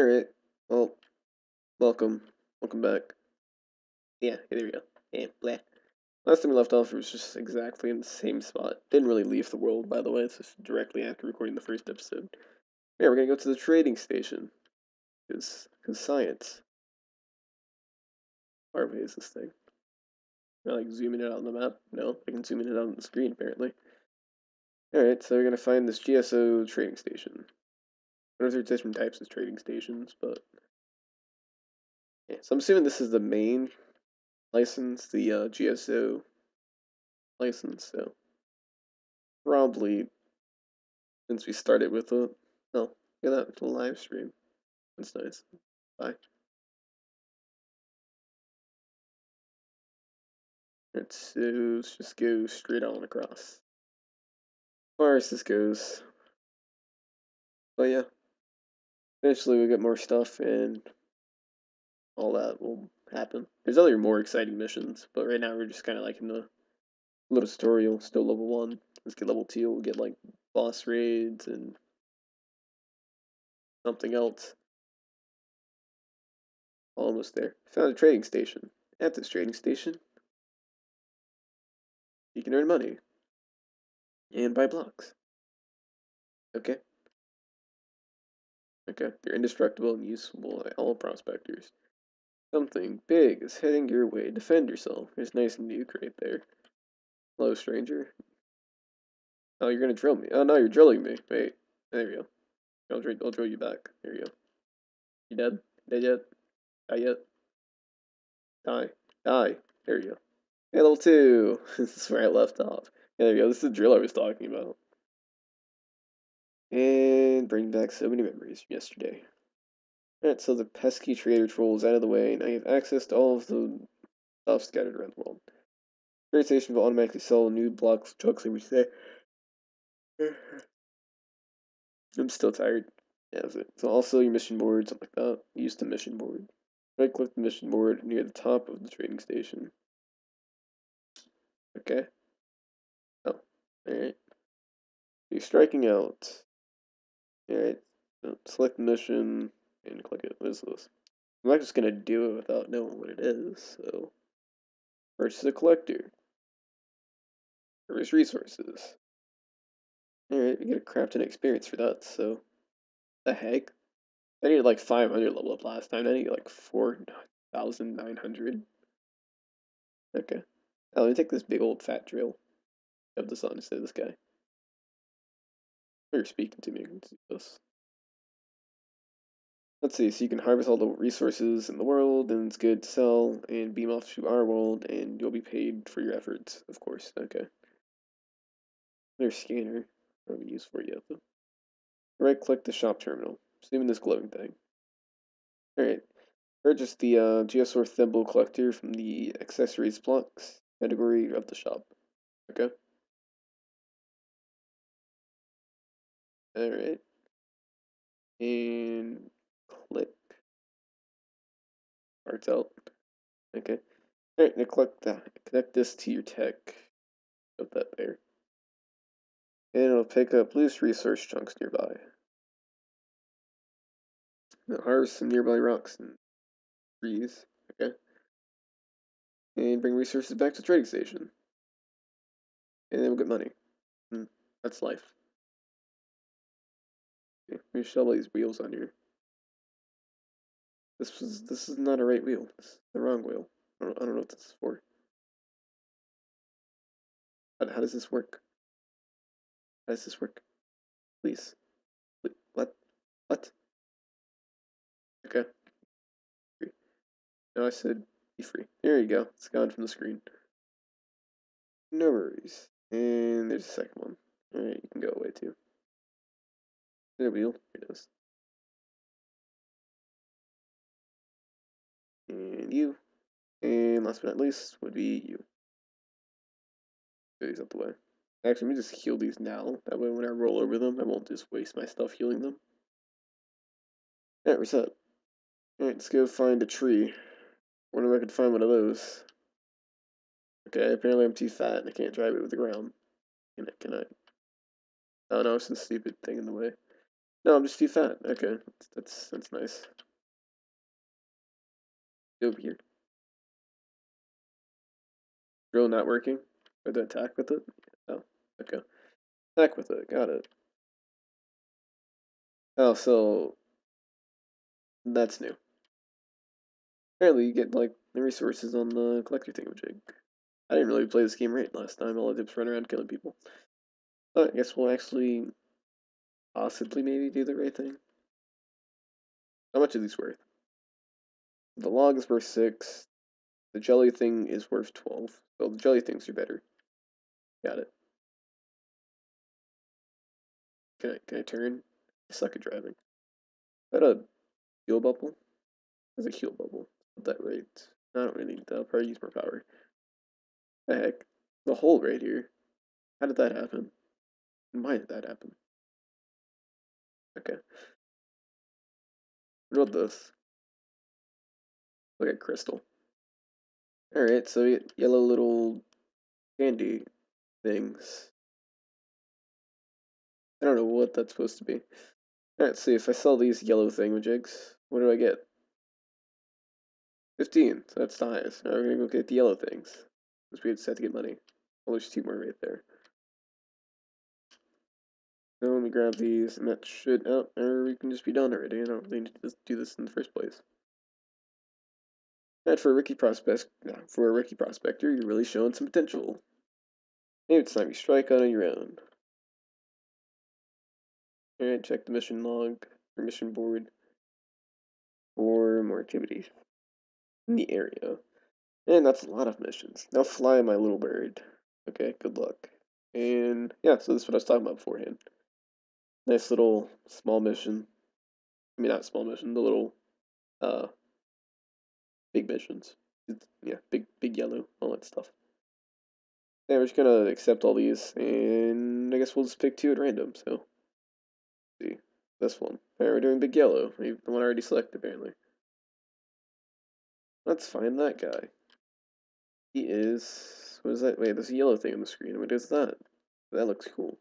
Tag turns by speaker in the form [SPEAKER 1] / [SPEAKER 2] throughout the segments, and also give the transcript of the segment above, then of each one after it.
[SPEAKER 1] Alright, well, welcome. Welcome back. Yeah, there we go. Yeah. Last time we left off, it was just exactly in the same spot. Didn't really leave the world, by the way. It's just directly after recording the first episode. Yeah, we're gonna go to the trading station. Because cause science. Far is this thing? Am I like zooming it out on the map? No, I can zoom in it out on the screen apparently. Alright, so we're gonna find this GSO trading station. Know there's different types of trading stations, but yeah. So I'm assuming this is the main license, the uh, GSO license. So probably since we started with it. Oh, look at that live stream. That's nice. Bye. So let's just go straight on across. As far as this goes. But yeah. Eventually we'll get more stuff and all that will happen. There's other more exciting missions, but right now we're just kind of like in the little tutorial, still level 1. Let's get level 2, we'll get like boss raids and something else. Almost there. Found a trading station. At this trading station, you can earn money and buy blocks. Okay. Okay, they're indestructible and useful by all prospectors. Something big is heading your way. Defend yourself. There's nice nuke right there. Hello, stranger. Oh, you're gonna drill me. Oh, no, you're drilling me. Wait. There you go. I'll drill, I'll drill you back. There you go. You dead? Dead yet? Die yet? Die. Die. There you go. Hey, level 2. this is where I left off. Yeah, there you go. This is the drill I was talking about. And bring back so many memories from yesterday. Alright, so the pesky trader troll is out of the way, and I have access to all of the stuff scattered around the world. Trade station will automatically sell new blocks trucks every day. I'm still tired. Yeah, that's it. So also your mission board, something like that. Use the mission board. Right click the mission board near the top of the trading station. Okay. Oh, alright. You're striking out. Alright, select mission and click it. What is this? I'm not just gonna do it without knowing what it is, so. Purchase a collector. Harvest resources. Alright, we get a crafting experience for that, so. The heck? I needed like 500 level up last time, I need like 4,900. Okay. Oh, let me take this big old fat drill. Have the on instead of this guy. You're speaking to me. I can see this. Let's see, so you can harvest all the resources in the world, and it's good to sell, and beam off to our world, and you'll be paid for your efforts, of course. Okay. There's scanner. What do we use for you? Right click the shop terminal. Zoom in this glowing thing. Alright. Purchase the uh, Geosaur Thimble Collector from the Accessories Blocks category of the shop. Okay. Alright. And click. Parts out. Okay. Alright, now click that. Connect this to your tech. Put that there. And it'll pick up loose resource chunks nearby. Harvest some nearby rocks and trees. Okay. And bring resources back to trading station. And then we'll get money. Hmm, that's life. Okay, let me shovel these wheels on here. This was this is not a right wheel. This is the wrong wheel. I don't, I don't know what this is for. How, how does this work? How does this work? Please. What? What? Okay. Free. No, I said be free. There you go. It's gone from the screen. No worries. And there's a second one. Alright, you can go away too. There wheel. Here it is. And you. And last but not least would be you. Get these out the way. Actually, let me just heal these now. That way when I roll over them, I won't just waste my stuff healing them. Alright, reset. Alright, let's go find a tree. Wonder if I could find one of those. Okay, apparently I'm too fat and I can't drive it with the ground. Can I? Can I? Oh no, it's the stupid thing in the way. No, I'm just too fat. Okay, that's that's nice. Over here. Drill not working? Or the attack with it? Oh, okay. Attack with it, got it. Oh, so that's new. Apparently you get like the resources on the collector thingamajig. I didn't really play this game right last time. All I did was run around killing people. But I guess we'll actually possibly maybe do the right thing. How much are these worth? The log is worth six. The jelly thing is worth twelve. Well, the jelly things are better. Got it. Can I can I turn? I suck at driving. Is that a heal bubble? That's a heal bubble. At that rate. I don't really need that. I'll probably use more power. The heck? The hole right here. How did that happen? Why did that happen? Okay. What about this? Look at crystal. Alright, so yellow little candy things. I don't know what that's supposed to be. Alright, see, if I sell these yellow thingamajigs, what do I get? 15, so that's the highest. Now we're gonna go get the yellow things. Because we had to get money. Well, there's two more right there. So let me grab these, and that should, oh, or we can just be done already. I don't really need to do this in the first place. And for a rookie prospect, for a rookie prospector, you're really showing some potential. Maybe it's time you strike out on your own. Alright, check the mission log, or mission board, for more activities in the area. And that's a lot of missions. Now fly, my little bird. Okay, good luck. And yeah, so this is what I was talking about beforehand. Nice little small mission. I mean, not small mission, the little uh, big missions. Yeah, big, big yellow, all that stuff. Yeah, we're just gonna accept all these, and I guess we'll just pick two at random, so. see, this one. Alright, we're doing big yellow, the one I already selected, apparently. Let's find that guy. He is, what is that? Wait, there's a yellow thing on the screen. What is that? That looks cool.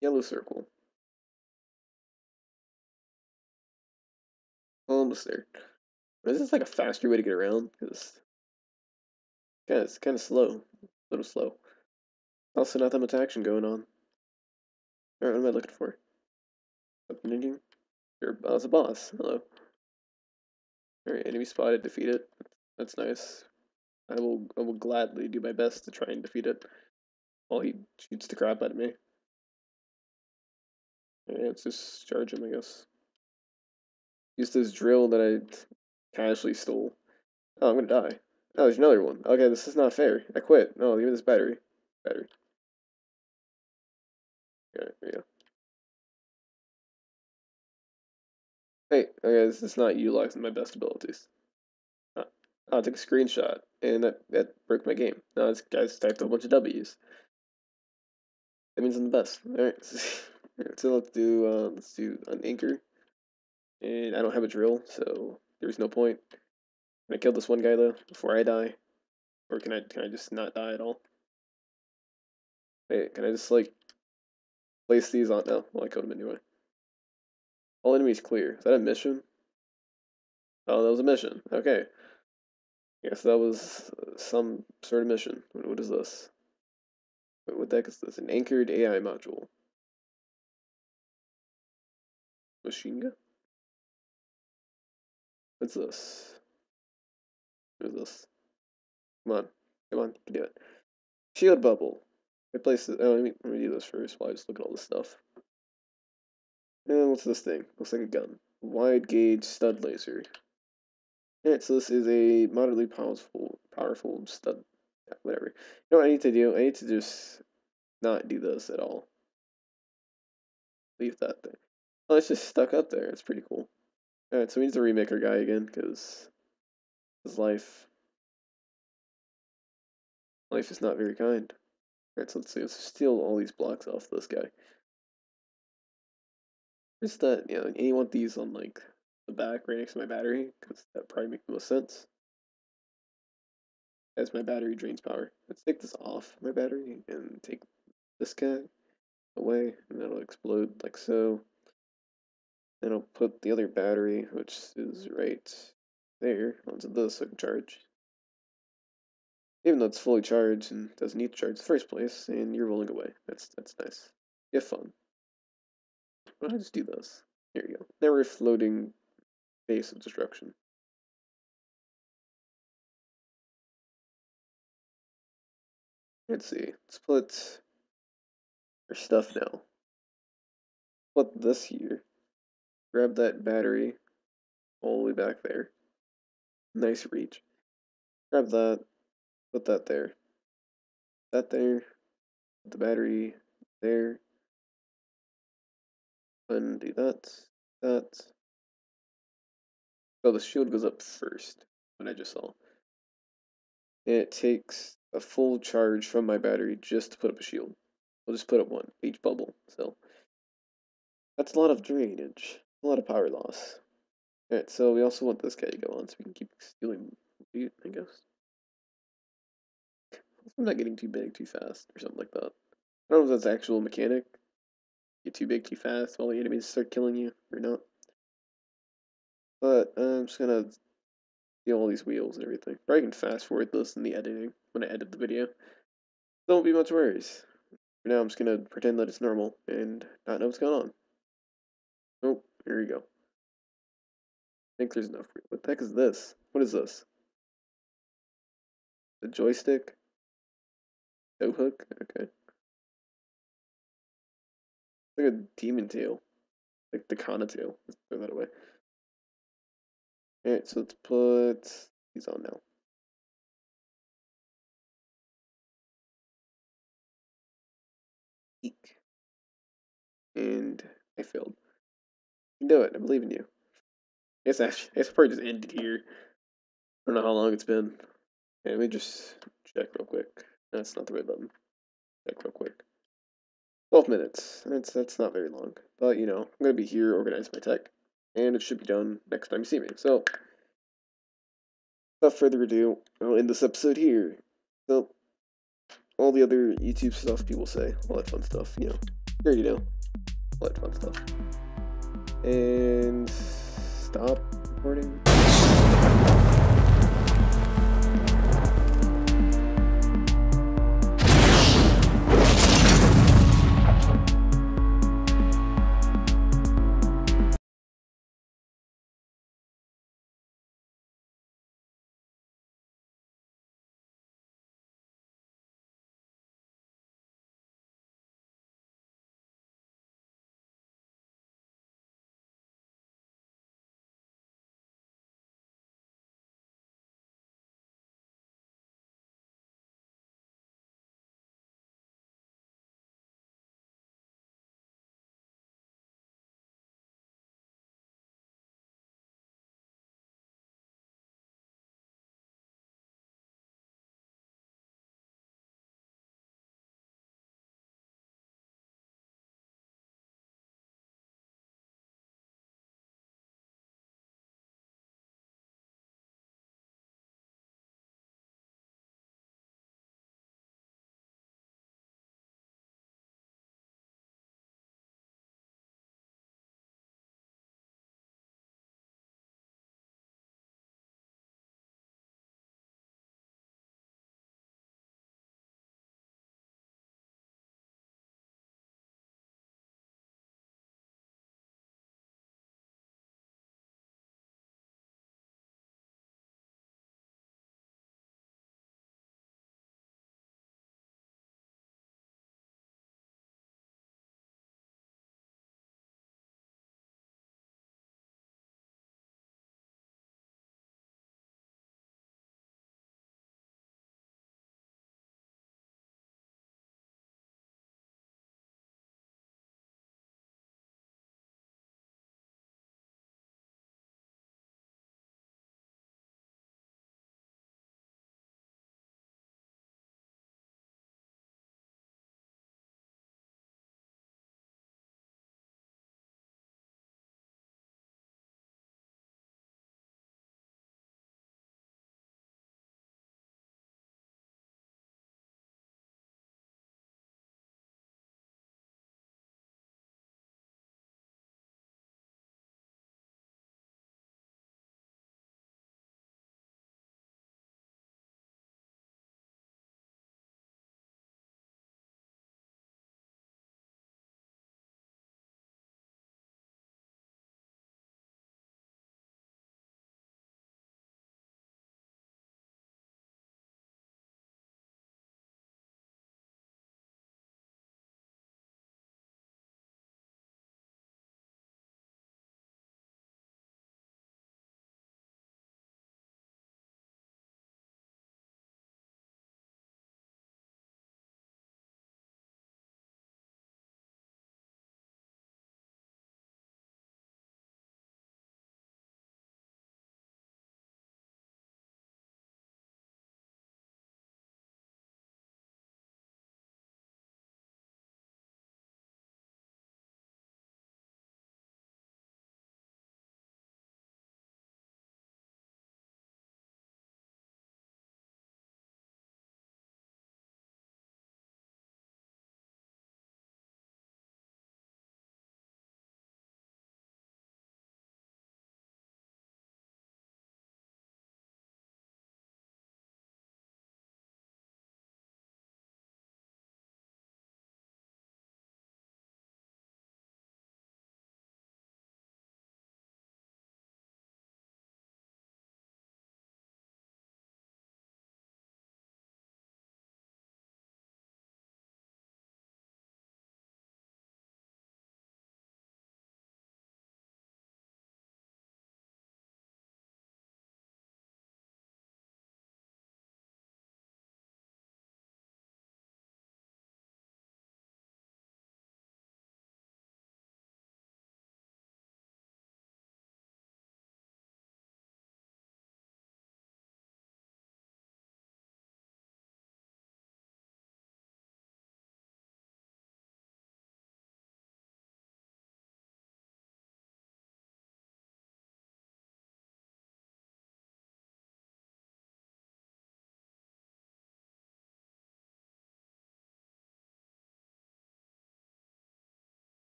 [SPEAKER 1] Yellow circle. Almost there. Is this like a faster way to get around? Because it's kind of slow. A little slow. Also, not that much action going on. Alright, what am I looking for? Something You're, oh, it's a boss. Hello. Alright, enemy spotted, defeat it. That's nice. I will I will gladly do my best to try and defeat it while he shoots the crap out of me. Yeah, let's just charge him, I guess. Use this drill that I casually stole. Oh, I'm gonna die. Oh, there's another one. Okay, this is not fair. I quit. No, give me this battery. Battery. Okay, go. Hey, okay, this is not utilizing my best abilities. Oh, I took a screenshot, and that, that broke my game. Now this guy's typed a bunch of W's. That means I'm the best. Alright. so let's do uh, let's do an anchor. And I don't have a drill, so there's no point. Can I kill this one guy though before I die? Or can I can I just not die at all? Hey, can I just like place these on no, well I killed him anyway. All enemies clear. Is that a mission? Oh, that was a mission. Okay. Yes, that was some sort of mission. What is this? What the heck is this? An anchored AI module. Machine gun? What's this? What is this? Come on. Come on, do it. Shield bubble. Replace it. Oh, let me, let me do this first while I just look at all this stuff. And what's this thing? Looks like a gun. Wide gauge stud laser. Alright, so this is a moderately powerful powerful stud yeah, whatever. You know what I need to do? I need to just not do this at all. Leave that there. Oh, it's just stuck up there. It's pretty cool. Alright, so we need to remake our guy again, because his life life is not very kind. Alright, so let's see, let's steal all these blocks off this guy. Just that, you know, and you want these on like the back right next to my battery, because that probably makes the most sense. As my battery drains power. Let's take this off my battery and take this guy. away, and that'll explode like so. Then I'll put the other battery, which is right there, onto this so I can charge. Even though it's fully charged and doesn't need to charge in the first place, and you're rolling away. That's that's nice. You have fun. But I just do this. Here you go. Now we're floating base of destruction. Let's see. Let's put our stuff now. Put this here. Grab that battery all the way back there. Nice reach. Grab that. Put that there. That there. Put the battery there. And do that. That. Oh, the shield goes up first. What I just saw. And it takes a full charge from my battery just to put up a shield. I'll just put up one each bubble. So that's a lot of drainage, a lot of power loss. Alright, so we also want this guy to go on so we can keep stealing loot, I guess. I'm not getting too big too fast or something like that. I don't know if that's actual mechanic. Get too big too fast while the enemies start killing you or not. But uh, I'm just gonna steal all these wheels and everything. I can fast forward this in the editing when I edit the video. Don't be much worries. For now, I'm just gonna pretend that it's normal and not know what's going on. Here we go. I think there's enough. What the heck is this? What is this? The joystick? No hook? Okay. Like a demon tail. Like the Kana tail. Let's throw that away. Alright, so let's put these on now. Eek. And I failed. You can do it. I believe in you. It's actually, it's probably just ended here. I don't know how long it's been. Okay, let me just check real quick. That's not the right button. Check real quick. 12 minutes. That's that's not very long. But, you know, I'm going to be here, organize my tech. And it should be done next time you see me. So, without further ado, I'll end this episode here. So, all the other YouTube stuff people say, all that fun stuff, you know. There you go. All that fun stuff and stop recording.